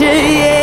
yeah.